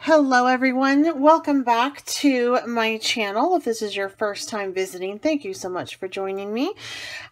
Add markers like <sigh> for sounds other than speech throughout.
Hello everyone, welcome back to my channel. If this is your first time visiting, thank you so much for joining me.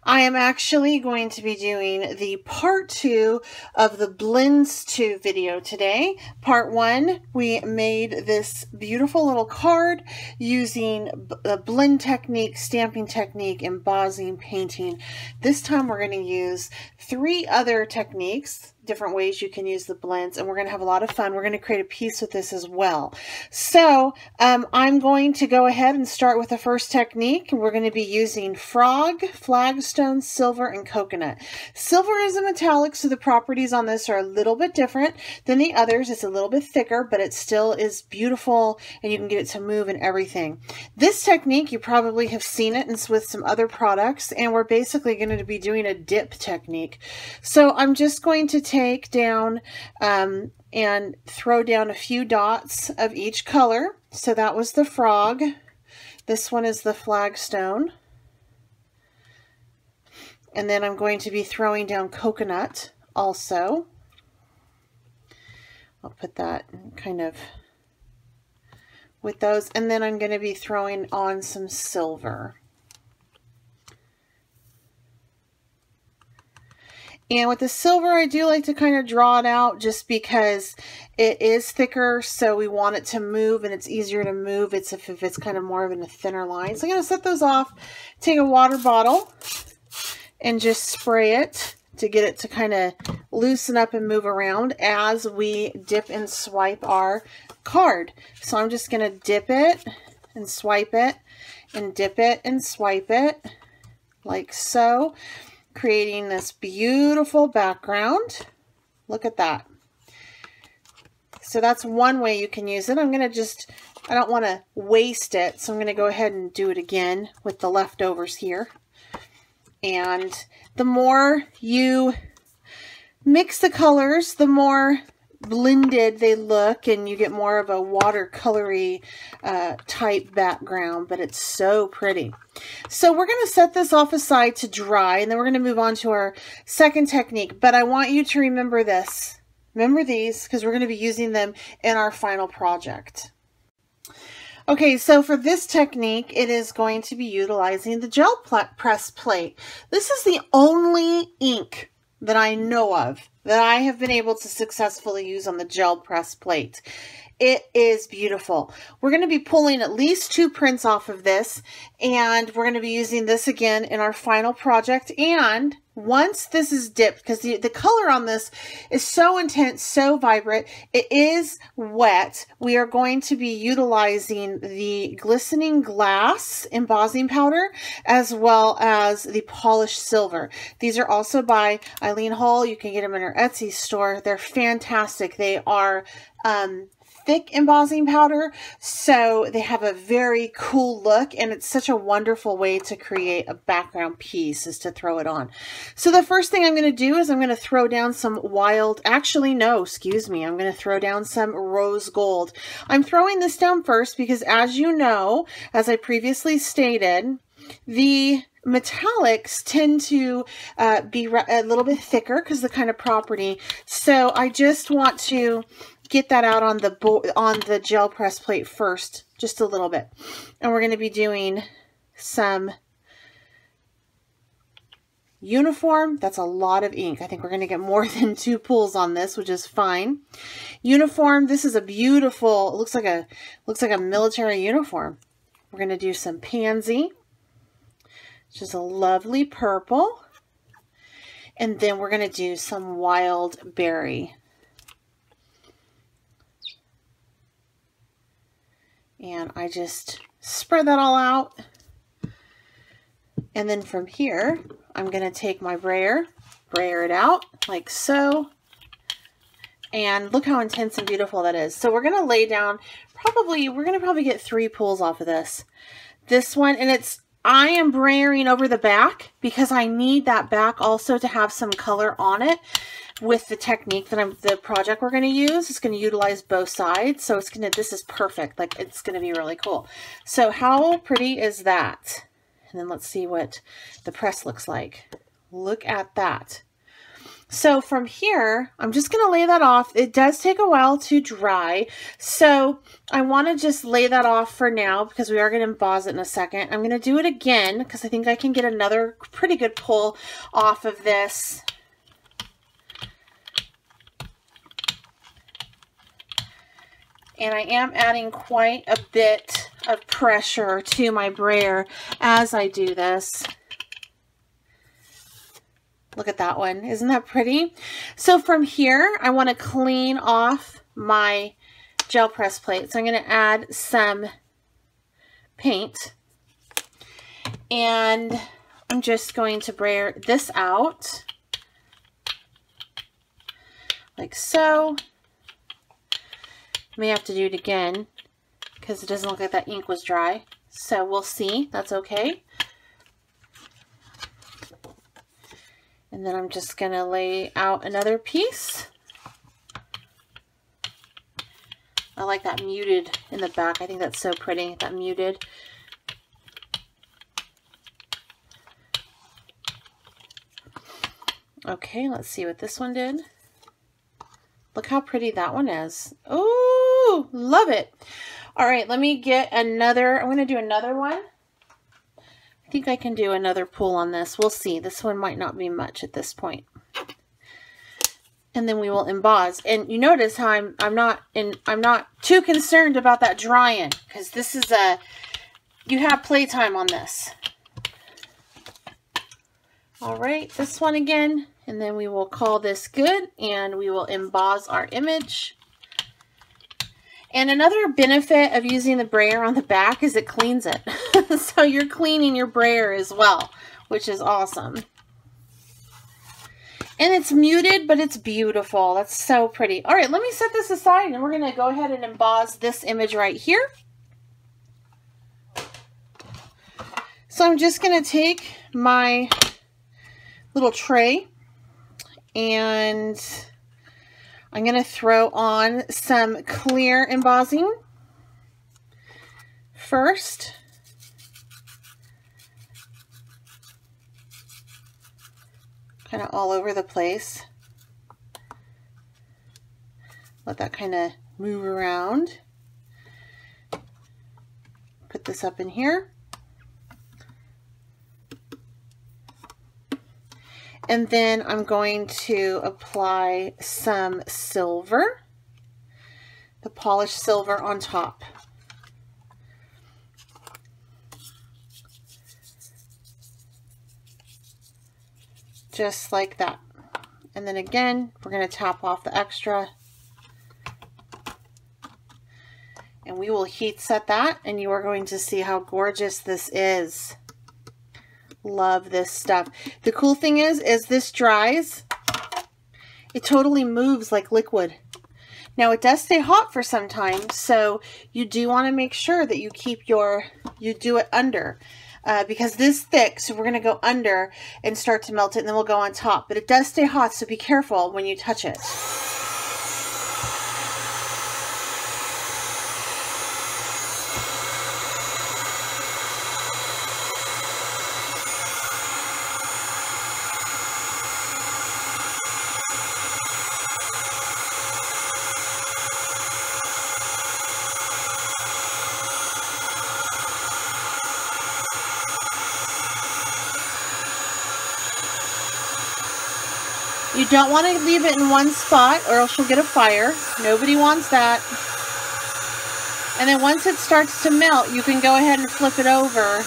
I am actually going to be doing the part two of the blends 2 video today. Part one, we made this beautiful little card using the blend technique, stamping technique, embossing, painting. This time we're going to use three other techniques different ways you can use the blends and we're going to have a lot of fun. We're going to create a piece with this as well. So um, I'm going to go ahead and start with the first technique. We're going to be using frog, flagstone, silver, and coconut. Silver is a metallic so the properties on this are a little bit different than the others. It's a little bit thicker but it still is beautiful and you can get it to move and everything. This technique you probably have seen it and with some other products and we're basically going to be doing a dip technique. So I'm just going to take down um, and throw down a few dots of each color. So that was the frog. This one is the flagstone. And then I'm going to be throwing down coconut also. I'll put that kind of with those. And then I'm going to be throwing on some silver. And with the silver, I do like to kind of draw it out just because it is thicker, so we want it to move, and it's easier to move it's if, if it's kind of more of a thinner line. So I'm going to set those off, take a water bottle, and just spray it to get it to kind of loosen up and move around as we dip and swipe our card. So I'm just going to dip it and swipe it and dip it and swipe it like so creating this beautiful background. Look at that. So that's one way you can use it. I'm going to just, I don't want to waste it, so I'm going to go ahead and do it again with the leftovers here. And the more you mix the colors, the more blended they look and you get more of a watercolory uh, type background, but it's so pretty. So we're going to set this off aside to dry and then we're going to move on to our second technique. But I want you to remember this. Remember these because we're going to be using them in our final project. Okay, so for this technique, it is going to be utilizing the gel press plate. This is the only ink that I know of that I have been able to successfully use on the gel press plate. It is beautiful. We're going to be pulling at least two prints off of this and we're going to be using this again in our final project and once this is dipped, because the, the color on this is so intense, so vibrant, it is wet, we are going to be utilizing the glistening glass embossing powder as well as the polished silver. These are also by Eileen Hull. You can get them in her Etsy store. They're fantastic. They are um, thick embossing powder. So they have a very cool look and it's such a wonderful way to create a background piece is to throw it on. So the first thing I'm going to do is I'm going to throw down some wild, actually no, excuse me, I'm going to throw down some rose gold. I'm throwing this down first because as you know, as I previously stated, the metallics tend to uh, be a little bit thicker because the kind of property. So I just want to get that out on the on the gel press plate first, just a little bit. And we're going to be doing some uniform. That's a lot of ink. I think we're going to get more <laughs> than two pulls on this, which is fine. Uniform. This is a beautiful. It looks like a looks like a military uniform. We're going to do some pansy, which is a lovely purple. And then we're going to do some wild berry. And I just spread that all out. And then from here, I'm going to take my brayer, brayer it out like so. And look how intense and beautiful that is. So we're going to lay down probably, we're going to probably get three pulls off of this. This one, and it's, I am brayering over the back because I need that back also to have some color on it with the technique that I'm, the project we're going to use. It's going to utilize both sides. So it's going to, this is perfect. Like it's going to be really cool. So how pretty is that? And then let's see what the press looks like. Look at that. So from here, I'm just going to lay that off. It does take a while to dry. So I want to just lay that off for now because we are going to emboss it in a second. I'm going to do it again because I think I can get another pretty good pull off of this. And I am adding quite a bit of pressure to my brayer as I do this. Look at that one. Isn't that pretty? So from here, I want to clean off my gel press plate. So I'm going to add some paint. And I'm just going to brayer this out. Like so. May have to do it again because it doesn't look like that ink was dry. So we'll see. That's okay. And then I'm just going to lay out another piece. I like that muted in the back. I think that's so pretty, that muted. Okay, let's see what this one did. Look how pretty that one is. Oh, love it. All right, let me get another, I'm going to do another one I think I can do another pull on this. We'll see. This one might not be much at this point. And then we will emboss. And you notice how I'm I'm not in I'm not too concerned about that drying because this is a you have playtime on this. All right, this one again, and then we will call this good and we will emboss our image. And another benefit of using the brayer on the back is it cleans it. <laughs> so you're cleaning your brayer as well, which is awesome. And it's muted, but it's beautiful. That's so pretty. All right, let me set this aside and we're going to go ahead and emboss this image right here. So I'm just going to take my little tray and I'm going to throw on some clear embossing first. Kind of all over the place. Let that kind of move around. Put this up in here. And then I'm going to apply some silver, the polished silver on top. Just like that. And then again, we're going to tap off the extra. And we will heat set that and you are going to see how gorgeous this is. Love this stuff. The cool thing is, as this dries, it totally moves like liquid. Now it does stay hot for some time, so you do want to make sure that you keep your, you do it under. Uh, because this thick, so we're going to go under and start to melt it, and then we'll go on top. But it does stay hot, so be careful when you touch it. You don't want to leave it in one spot or else you'll get a fire. Nobody wants that. And then once it starts to melt, you can go ahead and flip it over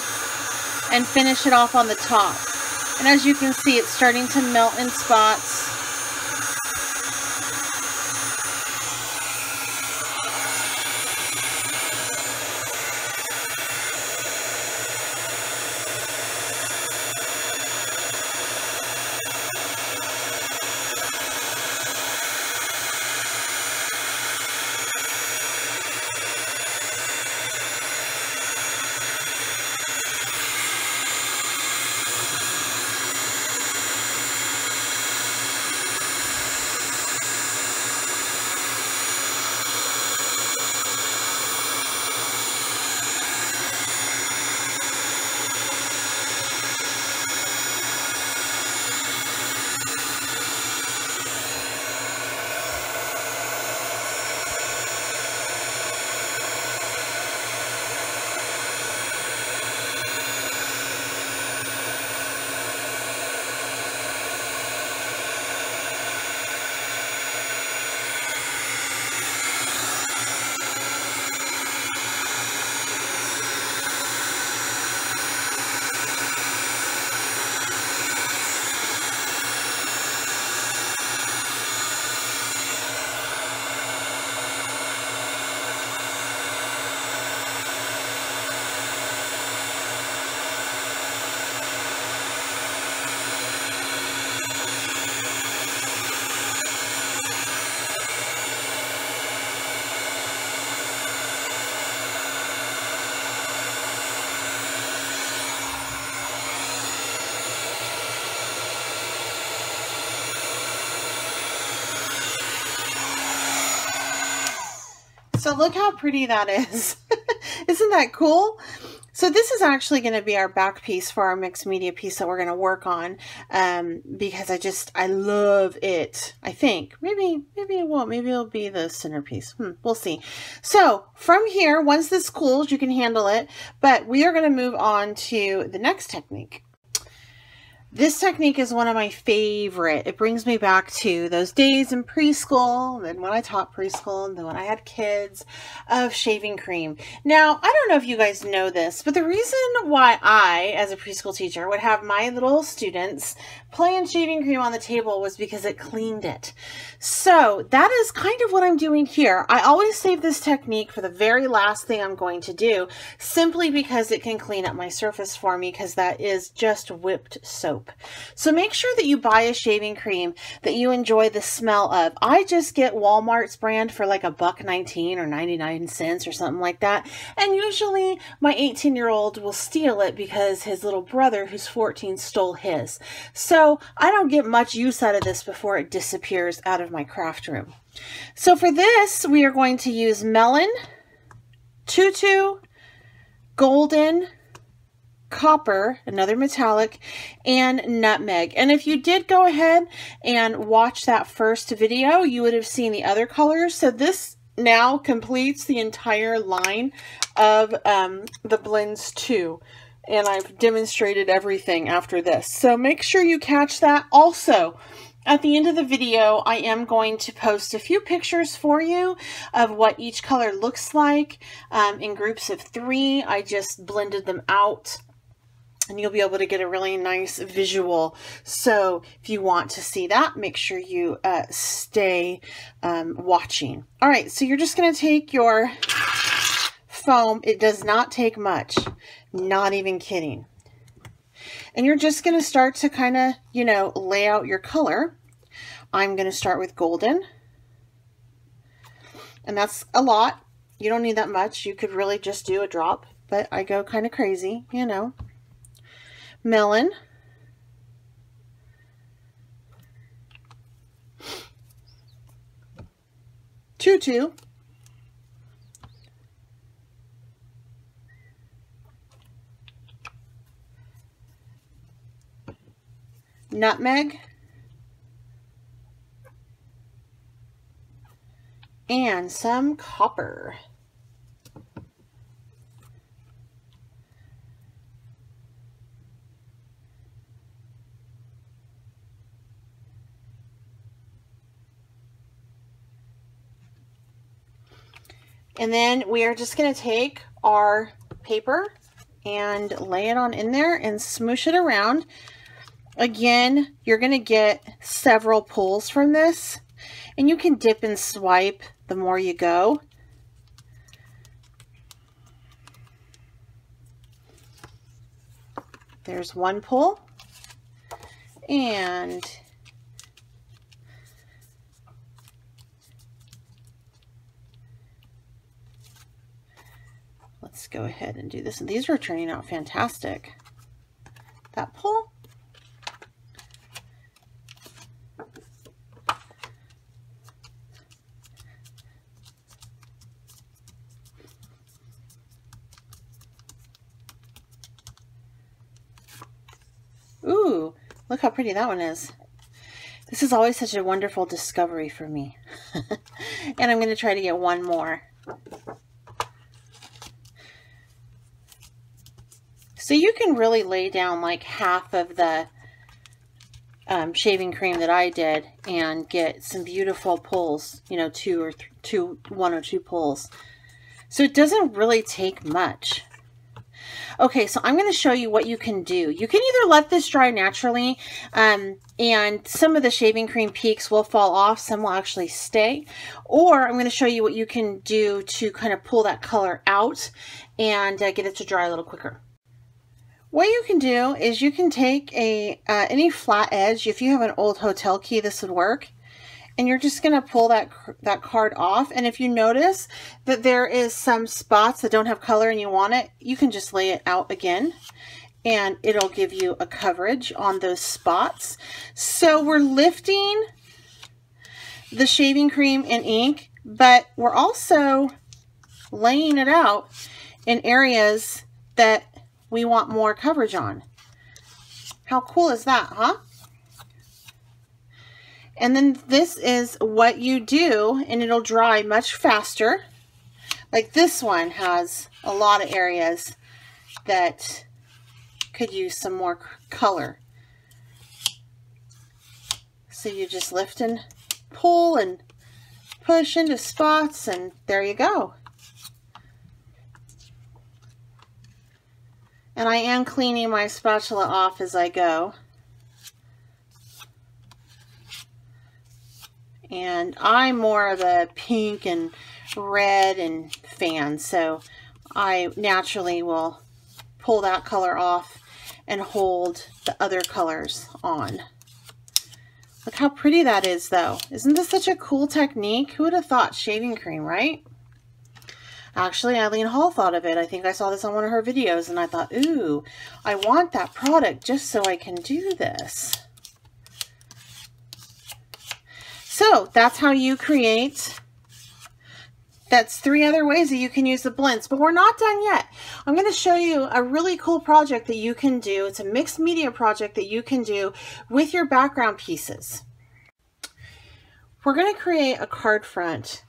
and finish it off on the top. And as you can see, it's starting to melt in spots. So look how pretty that is. <laughs> Isn't that cool? So this is actually going to be our back piece for our mixed media piece that we're going to work on um, because I just, I love it. I think maybe, maybe it won't. Maybe it'll be the centerpiece. Hmm, we'll see. So from here, once this cools, you can handle it, but we are going to move on to the next technique. This technique is one of my favorite. It brings me back to those days in preschool and when I taught preschool and then when I had kids of shaving cream. Now, I don't know if you guys know this, but the reason why I, as a preschool teacher, would have my little students playing shaving cream on the table was because it cleaned it. So that is kind of what I'm doing here. I always save this technique for the very last thing I'm going to do simply because it can clean up my surface for me because that is just whipped soap. So make sure that you buy a shaving cream that you enjoy the smell of. I just get Walmart's brand for like a buck 19 or 99 cents or something like that. And usually my 18 year old will steal it because his little brother who's 14 stole his. So I don't get much use out of this before it disappears out of my craft room. So for this, we are going to use melon, tutu, golden, copper, another metallic, and nutmeg. And if you did go ahead and watch that first video, you would have seen the other colors. So this now completes the entire line of um, the blends 2. And I've demonstrated everything after this. So make sure you catch that. Also, at the end of the video, I am going to post a few pictures for you of what each color looks like um, in groups of three. I just blended them out and you'll be able to get a really nice visual. So if you want to see that, make sure you uh, stay um, watching. All right, so you're just going to take your foam. It does not take much, not even kidding. And you're just going to start to kind of, you know, lay out your color. I'm going to start with golden. And that's a lot. You don't need that much. You could really just do a drop, but I go kind of crazy, you know melon, tutu, nutmeg, and some copper. And then we are just going to take our paper and lay it on in there and smoosh it around. Again, you're going to get several pulls from this. And you can dip and swipe the more you go. There's one pull. And let's go ahead and do this. And these are turning out fantastic. That pull. Ooh, look how pretty that one is. This is always such a wonderful discovery for me. <laughs> and I'm going to try to get one more. So you can really lay down like half of the um, shaving cream that I did and get some beautiful pulls, you know, two or two, one or two pulls. So it doesn't really take much. Okay, so I'm going to show you what you can do. You can either let this dry naturally, um, and some of the shaving cream peaks will fall off, some will actually stay, or I'm going to show you what you can do to kind of pull that color out and uh, get it to dry a little quicker. What you can do is you can take a uh, any flat edge. If you have an old hotel key, this would work. And you're just going to pull that, that card off. And if you notice that there is some spots that don't have color and you want it, you can just lay it out again and it'll give you a coverage on those spots. So we're lifting the shaving cream and ink, but we're also laying it out in areas that we want more coverage on. How cool is that, huh? And then this is what you do and it'll dry much faster. Like this one has a lot of areas that could use some more color. So you just lift and pull and push into spots and there you go. And I am cleaning my spatula off as I go. And I'm more of a pink and red and fan, so I naturally will pull that color off and hold the other colors on. Look how pretty that is though. Isn't this such a cool technique? Who would have thought shaving cream, right? Actually, Eileen Hull thought of it. I think I saw this on one of her videos and I thought, ooh, I want that product just so I can do this. So that's how you create that's three other ways that you can use the blends, but we're not done yet. I'm going to show you a really cool project that you can do. It's a mixed media project that you can do with your background pieces. We're going to create a card front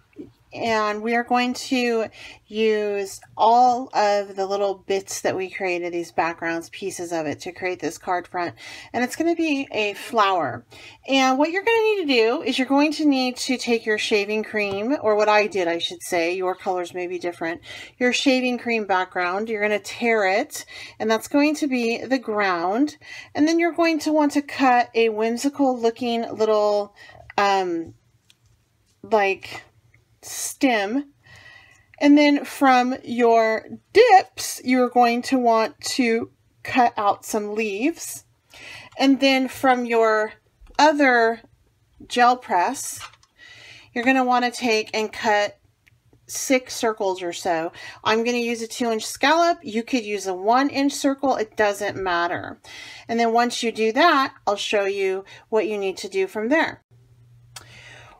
and we are going to use all of the little bits that we created, these backgrounds, pieces of it to create this card front. And it's going to be a flower. And what you're going to need to do is you're going to need to take your shaving cream, or what I did, I should say, your colors may be different, your shaving cream background, you're going to tear it, and that's going to be the ground. And then you're going to want to cut a whimsical looking little, um, like, stem. And then from your dips, you're going to want to cut out some leaves. And then from your other gel press, you're going to want to take and cut six circles or so. I'm going to use a two inch scallop. You could use a one inch circle. It doesn't matter. And then once you do that, I'll show you what you need to do from there.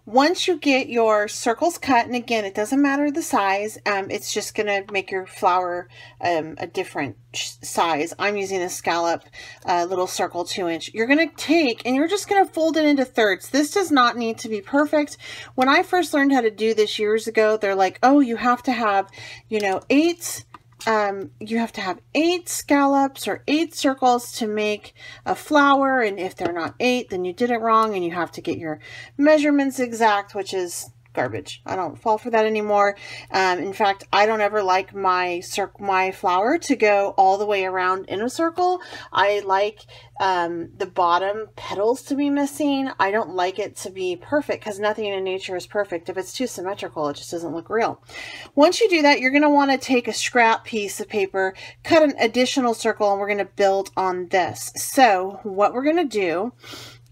Once you get your circles cut, and again, it doesn't matter the size, um, it's just going to make your flower um, a different size. I'm using a scallop uh, little circle two inch. You're going to take and you're just going to fold it into thirds. This does not need to be perfect. When I first learned how to do this years ago, they're like, oh, you have to have, you know, eight um, you have to have eight scallops or eight circles to make a flower. And if they're not eight, then you did it wrong and you have to get your measurements exact, which is garbage. I don't fall for that anymore. Um, in fact, I don't ever like my my flower to go all the way around in a circle. I like um, the bottom petals to be missing. I don't like it to be perfect because nothing in nature is perfect. If it's too symmetrical, it just doesn't look real. Once you do that, you're going to want to take a scrap piece of paper, cut an additional circle, and we're going to build on this. So what we're going to do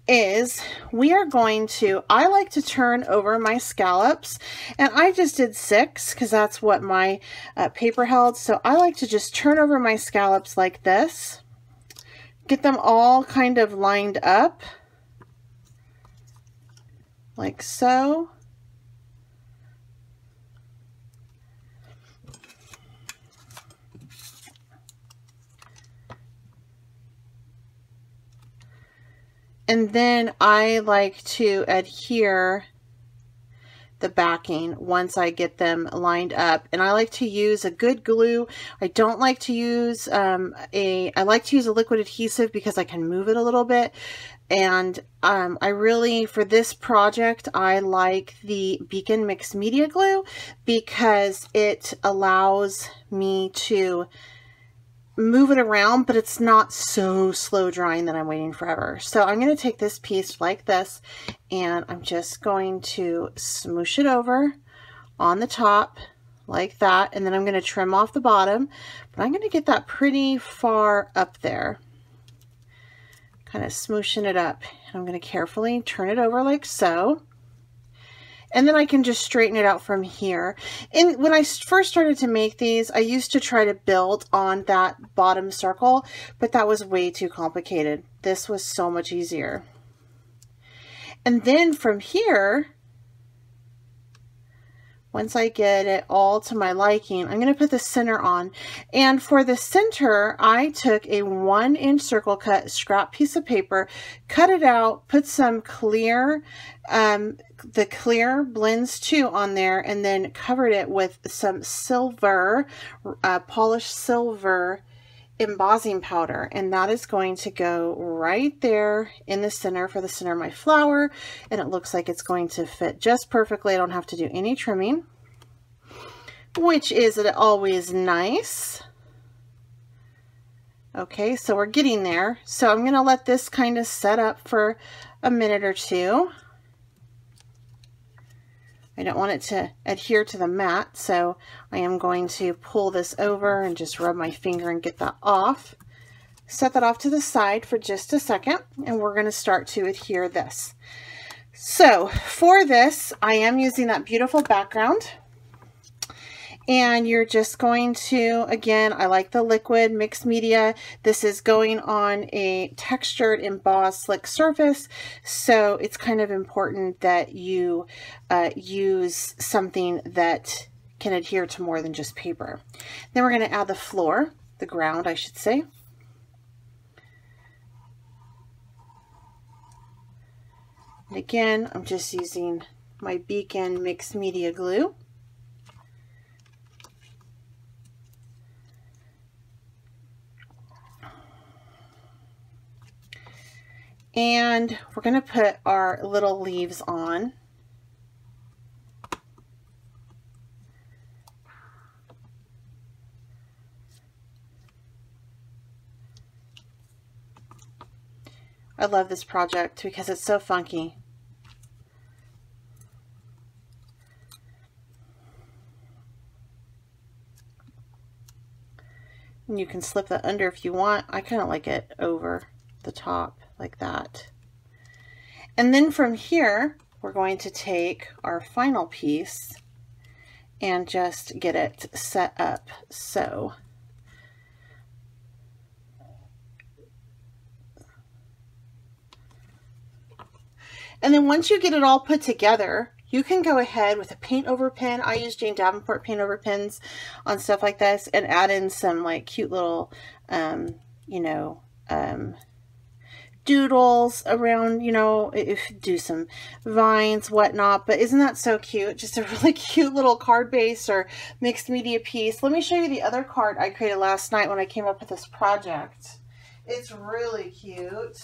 is we are going to, I like to turn over my scallops and I just did six because that's what my uh, paper held. So I like to just turn over my scallops like this, get them all kind of lined up like so. And then I like to adhere the backing once I get them lined up. And I like to use a good glue. I don't like to use um, a, I like to use a liquid adhesive because I can move it a little bit. And um, I really, for this project, I like the Beacon Mixed Media Glue because it allows me to move it around, but it's not so slow drying that I'm waiting forever. So I'm going to take this piece like this and I'm just going to smoosh it over on the top like that. And then I'm going to trim off the bottom, but I'm going to get that pretty far up there. Kind of smooshing it up. I'm going to carefully turn it over like so and then I can just straighten it out from here. And when I first started to make these, I used to try to build on that bottom circle, but that was way too complicated. This was so much easier. And then from here, once I get it all to my liking, I'm going to put the center on. And for the center, I took a one inch circle cut scrap piece of paper, cut it out, put some clear, um, the clear blends 2 on there, and then covered it with some silver, uh, polished silver embossing powder and that is going to go right there in the center for the center of my flower and it looks like it's going to fit just perfectly. I don't have to do any trimming which is always nice. Okay, so we're getting there. So I'm going to let this kind of set up for a minute or two. I don't want it to adhere to the mat, so I am going to pull this over and just rub my finger and get that off. Set that off to the side for just a second, and we're going to start to adhere this. So for this, I am using that beautiful background and you're just going to, again, I like the liquid mixed media. This is going on a textured embossed slick surface, so it's kind of important that you uh, use something that can adhere to more than just paper. Then we're going to add the floor, the ground, I should say. And again, I'm just using my Beacon mixed media glue. And we're going to put our little leaves on. I love this project because it's so funky. And you can slip that under if you want. I kind of like it over the top like that. And then from here, we're going to take our final piece and just get it set up so. And then once you get it all put together, you can go ahead with a paint over pen. I use Jane Davenport paint over pens on stuff like this and add in some like cute little, um, you know, um, doodles around, you know, if do some vines, whatnot. But isn't that so cute? Just a <laughs> really cute little card base or mixed media piece. Let me show you the other card I created last night when I came up with this project. It's really cute.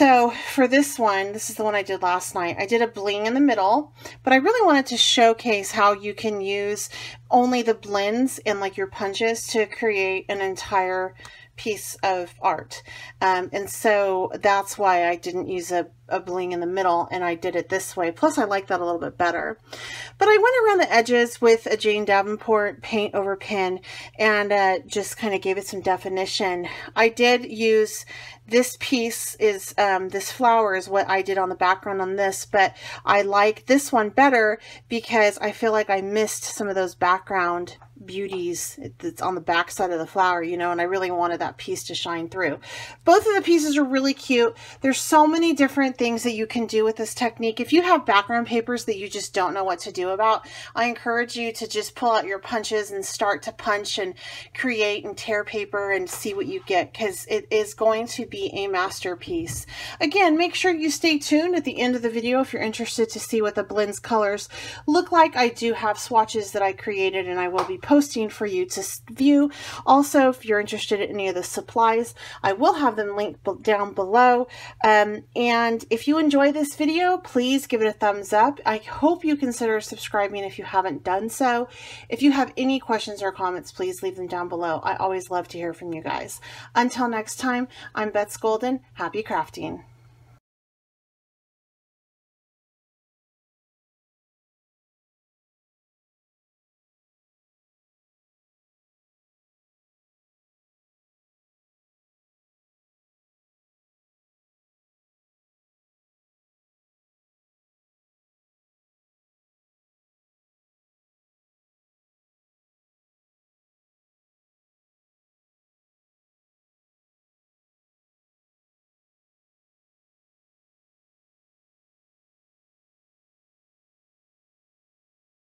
So for this one, this is the one I did last night. I did a bling in the middle, but I really wanted to showcase how you can use only the blends and like your punches to create an entire piece of art. Um, and so that's why I didn't use a, a bling in the middle and I did it this way. Plus I like that a little bit better. But I went around the edges with a Jane Davenport paint over pen and uh, just kind of gave it some definition. I did use this piece is, um, this flower is what I did on the background on this, but I like this one better because I feel like I missed some of those background beauties that's on the back side of the flower, you know, and I really wanted that piece to shine through. Both of the pieces are really cute. There's so many different things that you can do with this technique. If you have background papers that you just don't know what to do about, I encourage you to just pull out your punches and start to punch and create and tear paper and see what you get because it is going to be a masterpiece. Again, make sure you stay tuned at the end of the video if you're interested to see what the blends colors look like. I do have swatches that I created and I will be posting for you to view. Also, if you're interested in any of the supplies, I will have them linked down below. Um, and if you enjoy this video, please give it a thumbs up. I hope you consider subscribing if you haven't done so. If you have any questions or comments, please leave them down below. I always love to hear from you guys. Until next time, I'm Betz Golden. Happy crafting.